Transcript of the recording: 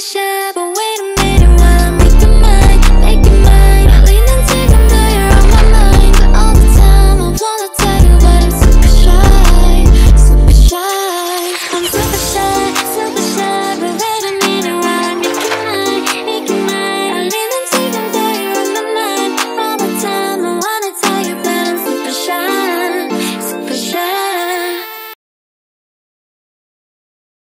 shovel.